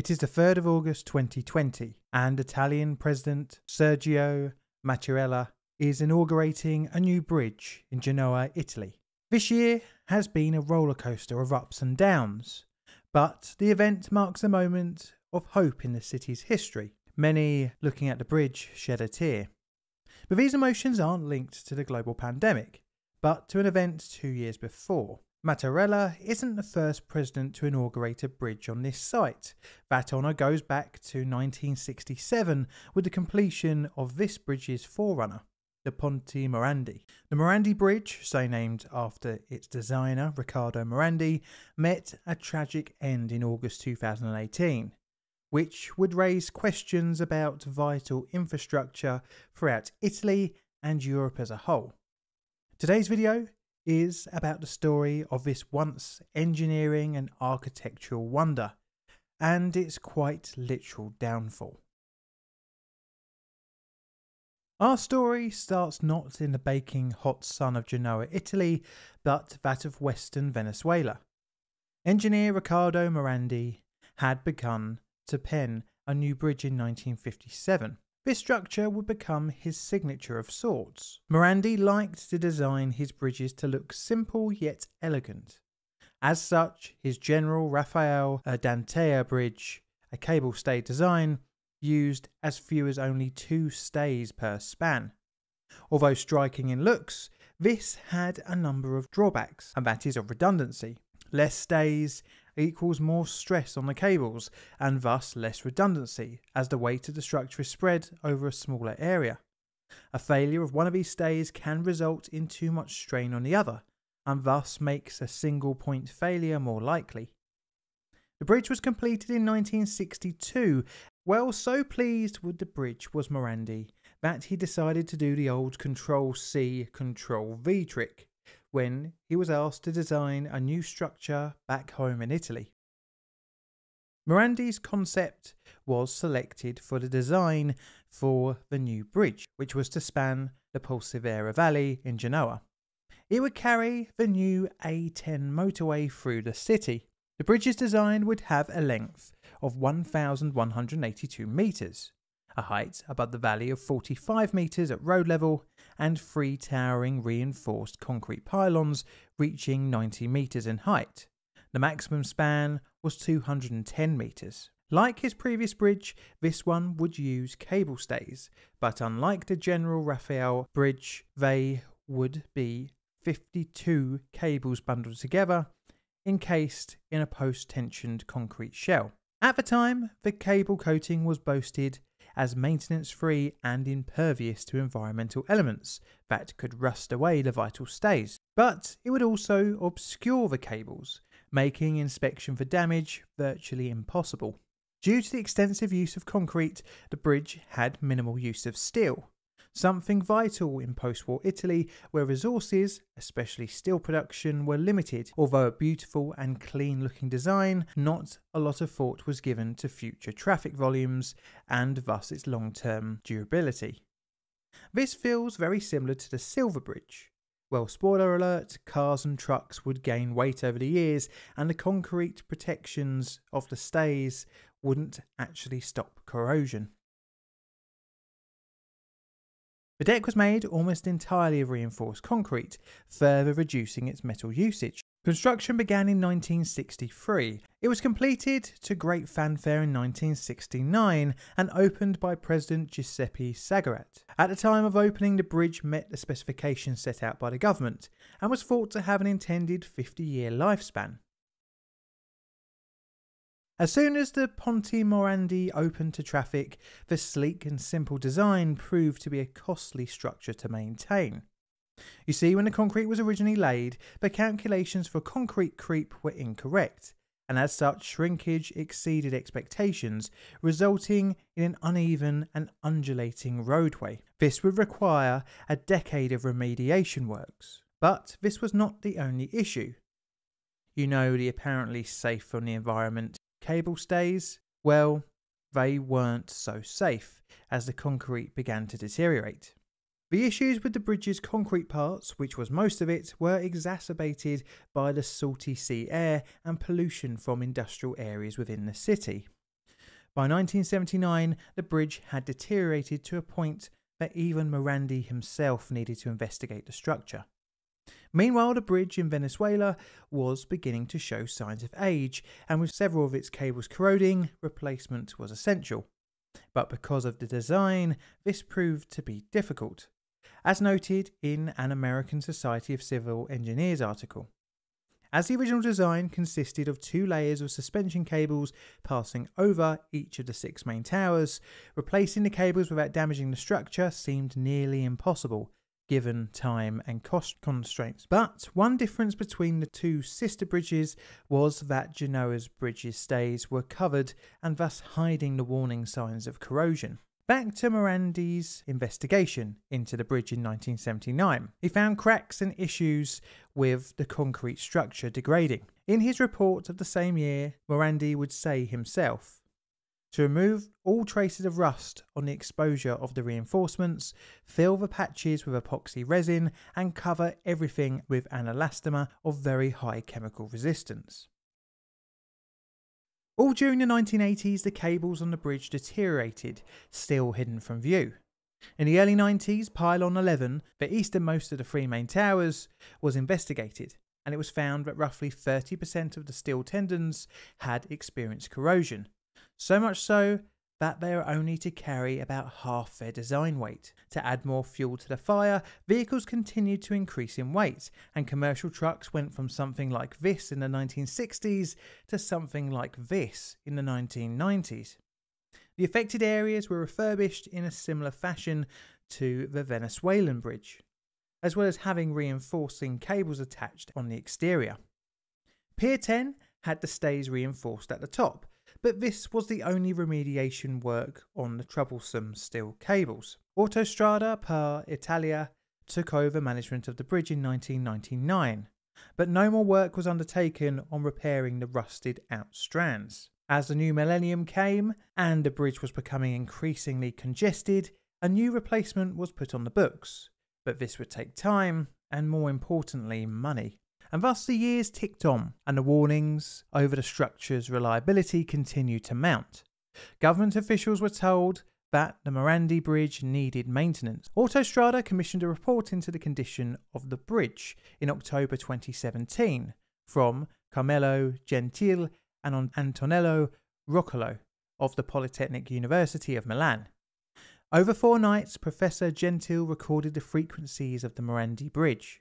It is the 3rd of August 2020, and Italian President Sergio Mattarella is inaugurating a new bridge in Genoa, Italy. This year has been a rollercoaster of ups and downs, but the event marks a moment of hope in the city's history. Many looking at the bridge shed a tear. But these emotions aren't linked to the global pandemic, but to an event two years before. Mattarella isn't the first president to inaugurate a bridge on this site. That honour goes back to 1967 with the completion of this bridge's forerunner, the Ponte Morandi. The Morandi Bridge, so named after its designer Riccardo Morandi, met a tragic end in August 2018, which would raise questions about vital infrastructure throughout Italy and Europe as a whole. Today's video is about the story of this once engineering and architectural wonder and its quite literal downfall. Our story starts not in the baking hot sun of Genoa, Italy, but that of western Venezuela. Engineer Riccardo Morandi had begun to pen a new bridge in 1957 this structure would become his signature of sorts. Morandi liked to design his bridges to look simple yet elegant. As such, his General Rafael Urdaneta bridge, a cable stay design, used as few as only two stays per span. Although striking in looks, this had a number of drawbacks, and that is of redundancy. Less stays equals more stress on the cables and thus less redundancy as the weight of the structure is spread over a smaller area. A failure of one of these stays can result in too much strain on the other and thus makes a single point failure more likely. The bridge was completed in 1962. Well, so pleased with the bridge was Morandi that he decided to do the old Control C, Control V trick when he was asked to design a new structure back home in Italy. Morandi's concept was selected for the design for the new bridge, which was to span the Polcevera Valley in Genoa. It would carry the new A10 motorway through the city. The bridge's design would have a length of 1,182 metres, a height above the valley of 45 metres at road level, and three towering reinforced concrete pylons reaching 90 metres in height. The maximum span was 210 metres. Like his previous bridge, this one would use cable stays, but unlike the General Rafael bridge, they would be 52 cables bundled together, encased in a post tensioned concrete shell. At the time, the cable coating was boasted as maintenance free and impervious to environmental elements that could rust away the vital stays. But it would also obscure the cables, making inspection for damage virtually impossible. Due to the extensive use of concrete, the bridge had minimal use of steel, something vital in post war Italy where resources, especially steel production, were limited. Although a beautiful and clean looking design, not a lot of thought was given to future traffic volumes and thus its long term durability. This feels very similar to the Silver Bridge. Well, spoiler alert, cars and trucks would gain weight over the years, and the concrete protections of the stays wouldn't actually stop corrosion. The deck was made almost entirely of reinforced concrete, further reducing its metal usage. Construction began in 1963. It was completed to great fanfare in 1969 and opened by President Giuseppe Saragat. At the time of opening, the bridge met the specifications set out by the government and was thought to have an intended 50 year lifespan. As soon as the Ponte Morandi opened to traffic, the sleek and simple design proved to be a costly structure to maintain. You see, when the concrete was originally laid, the calculations for concrete creep were incorrect, and as such, shrinkage exceeded expectations, resulting in an uneven and undulating roadway. This would require a decade of remediation works. But this was not the only issue. You know, the apparently safe on the environment cable stays, well, they weren't so safe as the concrete began to deteriorate. The issues with the bridge's concrete parts, which was most of it, were exacerbated by the salty sea air and pollution from industrial areas within the city. By 1979, the bridge had deteriorated to a point that even Morandi himself needed to investigate the structure. Meanwhile, the bridge in Venezuela was beginning to show signs of age, and with several of its cables corroding, replacement was essential. But because of the design, this proved to be difficult, as noted in an American Society of Civil Engineers article. As the original design consisted of two layers of suspension cables passing over each of the six main towers, replacing the cables without damaging the structure seemed nearly impossible, given time and cost constraints. But one difference between the two sister bridges was that Genoa's bridge's stays were covered and thus hiding the warning signs of corrosion. Back to Morandi's investigation into the bridge in 1979. He found cracks and issues with the concrete structure degrading. In his report of the same year, Morandi would say himself, to remove all traces of rust on the exposure of the reinforcements, fill the patches with epoxy resin and cover everything with an elastomer of very high chemical resistance. All during the 1980s, the cables on the bridge deteriorated, still hidden from view. In the early 90s, Pylon 11, the easternmost of the three main towers, was investigated, and it was found that roughly 30% of the steel tendons had experienced corrosion, so much so that they are only to carry about half their design weight. To add more fuel to the fire, vehicles continued to increase in weight, and commercial trucks went from something like this in the 1960s to something like this in the 1990s. The affected areas were refurbished in a similar fashion to the Venezuelan bridge, as well as having reinforcing cables attached on the exterior. Pier 10 had the stays reinforced at the top, but this was the only remediation work on the troublesome steel cables. Autostrada per Italia took over management of the bridge in 1999, but no more work was undertaken on repairing the rusted out strands. As the new millennium came and the bridge was becoming increasingly congested, a new replacement was put on the books, but this would take time and, more importantly, money and thus the years ticked on, and the warnings over the structure's reliability continued to mount. Government officials were told that the Morandi Bridge needed maintenance. Autostrada commissioned a report into the condition of the bridge in October 2017 from Carmelo Gentile and Antonello Ruccolo of the Polytechnic University of Milan. Over four nights, Professor Gentile recorded the frequencies of the Morandi Bridge.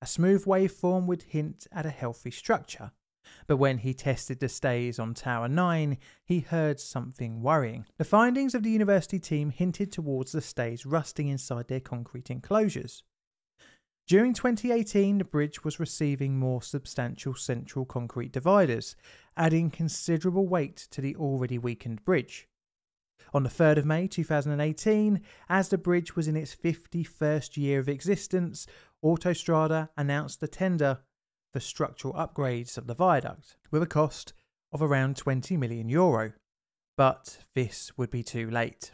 A smooth waveform would hint at a healthy structure, but when he tested the stays on Tower 9, he heard something worrying. The findings of the university team hinted towards the stays rusting inside their concrete enclosures. During 2018, the bridge was receiving more substantial central concrete dividers, adding considerable weight to the already weakened bridge. On the 3rd of May 2018, as the bridge was in its 51st year of existence, Autostrada announced a tender for structural upgrades of the viaduct with a cost of around 20 million euro. But this would be too late.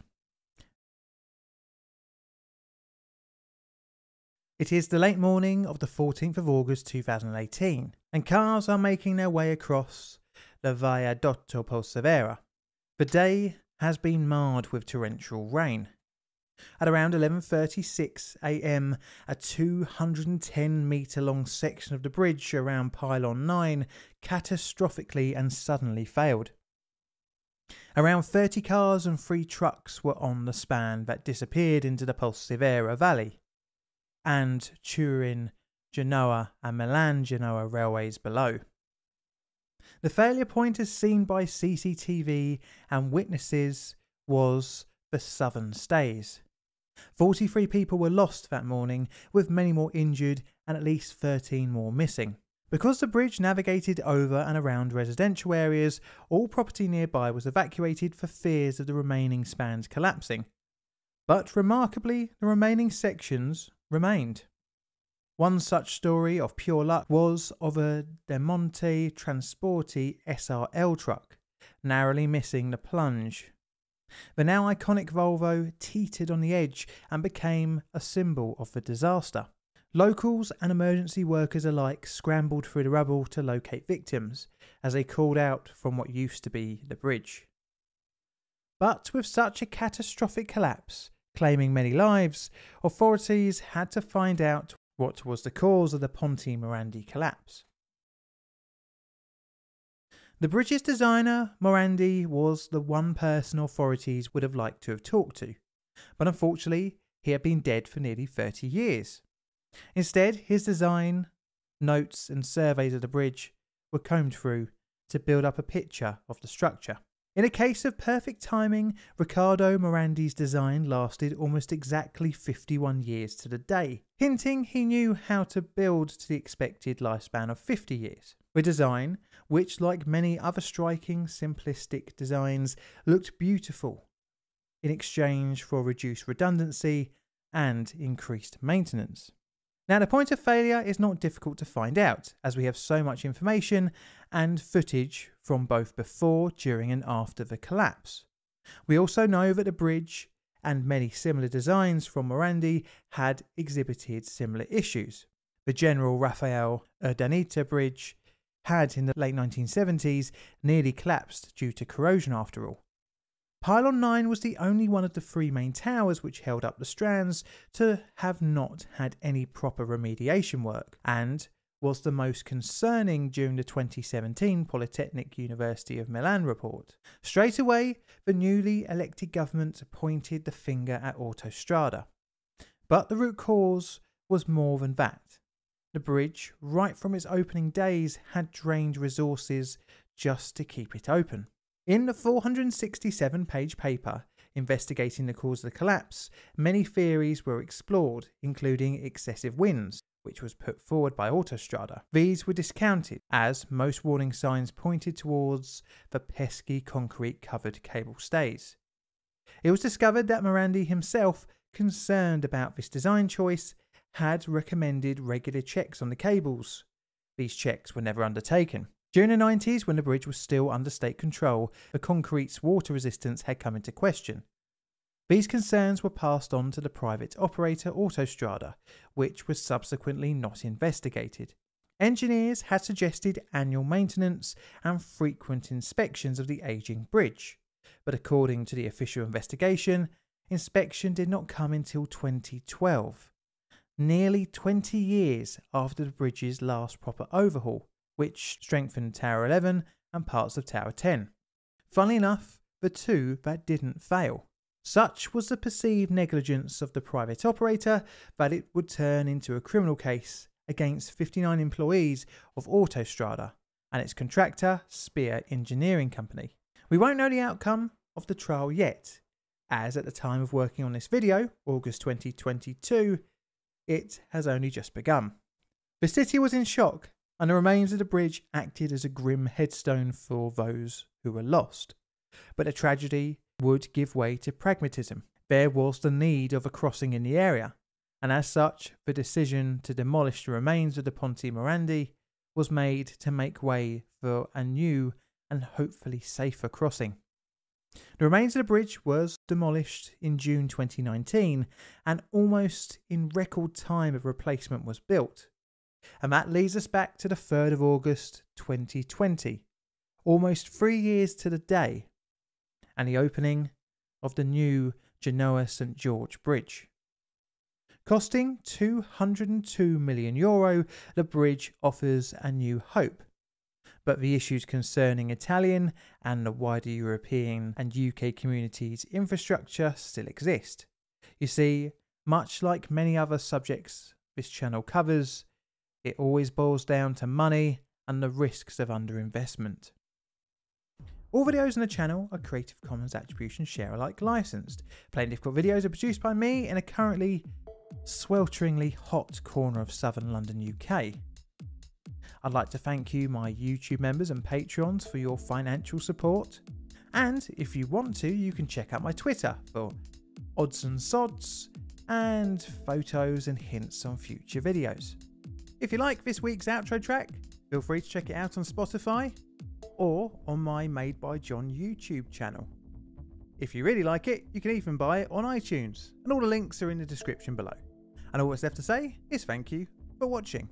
It is the late morning of the 14th of August 2018, and cars are making their way across the Viadotto Polcevera. The day has been marred with torrential rain. At around 11:36 a.m., a 210 meter long section of the bridge around pylon 9 catastrophically and suddenly failed. Around 30 cars and 3 trucks were on the span that disappeared into the Polcevera Valley and Turin, Genoa and Milan Genoa railways below. The failure point as seen by CCTV and witnesses was the southern stays. 43 people were lost that morning, with many more injured and at least 13 more missing. Because the bridge navigated over and around residential areas, all property nearby was evacuated for fears of the remaining spans collapsing. But remarkably, the remaining sections remained. One such story of pure luck was of a Demonte Transporti SRL truck, narrowly missing the plunge the now iconic Volvo teetered on the edge and became a symbol of the disaster. Locals and emergency workers alike scrambled through the rubble to locate victims as they called out from what used to be the bridge. But with such a catastrophic collapse, claiming many lives, authorities had to find out what was the cause of the Ponte Morandi collapse. The bridge's designer, Morandi, was the one person authorities would have liked to have talked to, but unfortunately, he had been dead for nearly 30 years. Instead, his design, notes, and surveys of the bridge were combed through to build up a picture of the structure. In a case of perfect timing, Riccardo Morandi's design lasted almost exactly 51 years to the day, hinting he knew how to build to the expected lifespan of 50 years. A design which, like many other striking, simplistic designs, looked beautiful in exchange for reduced redundancy and increased maintenance. Now, the point of failure is not difficult to find out, as we have so much information and footage from both before, during, and after the collapse. We also know that the bridge and many similar designs from Morandi had exhibited similar issues. The General Rafael Urdaneta Bridge had, in the late 1970s, nearly collapsed due to corrosion after all. Pylon 9 was the only one of the three main towers which held up the strands to have not had any proper remediation work, and was the most concerning during the 2017 Polytechnic University of Milan report. Straight away, the newly elected government pointed the finger at Autostrada. But the root cause was more than that. The bridge, right from its opening days, had drained resources just to keep it open. In the 467 page paper investigating the cause of the collapse, many theories were explored, including excessive winds, which was put forward by Autostrada. These were discounted, as most warning signs pointed towards the pesky concrete covered cable stays. It was discovered that Morandi himself, concerned about this design choice, had recommended regular checks on the cables. These checks were never undertaken. During the 90s, when the bridge was still under state control, the concrete's water resistance had come into question. These concerns were passed on to the private operator Autostrada, which was subsequently not investigated. Engineers had suggested annual maintenance and frequent inspections of the ageing bridge, but according to the official investigation, inspection did not come until 2012, nearly 20 years after the bridge's last proper overhaul which strengthened Tower 11 and parts of Tower 10. Funnily enough, the two that didn't fail. Such was the perceived negligence of the private operator that it would turn into a criminal case against 59 employees of Autostrada and its contractor, SPEA Engineering Company. We won't know the outcome of the trial yet, as at the time of working on this video, August 2022, it has only just begun. The city was in shock and the remains of the bridge acted as a grim headstone for those who were lost. But the tragedy would give way to pragmatism. There was the need of a crossing in the area, and as such, the decision to demolish the remains of the Ponte Morandi was made to make way for a new and hopefully safer crossing. The remains of the bridge was demolished in June 2019, and almost in record time a replacement was built. And that leads us back to the 3rd of August 2020, almost three years to the day, and the opening of the new Genoa St George Bridge. Costing 202 million euro, the bridge offers a new hope. But the issues concerning Italian and the wider European and UK communities' infrastructure still exist. You see, much like many other subjects this channel covers, it always boils down to money and the risks of underinvestment. All videos on the channel are Creative Commons Attribution Share Alike licensed. Plainly Difficult videos are produced by me in a currently swelteringly hot corner of southern London, UK. I'd like to thank you, my YouTube members and Patreons, for your financial support. And if you want to, you can check out my Twitter for odds and sods and photos and hints on future videos. If you like this week's outro track, feel free to check it out on Spotify or on my Made by John YouTube channel. If you really like it, you can even buy it on iTunes, and all the links are in the description below. And all that's left to say is thank you for watching.